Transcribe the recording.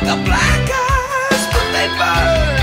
like a black eyes, but they burn.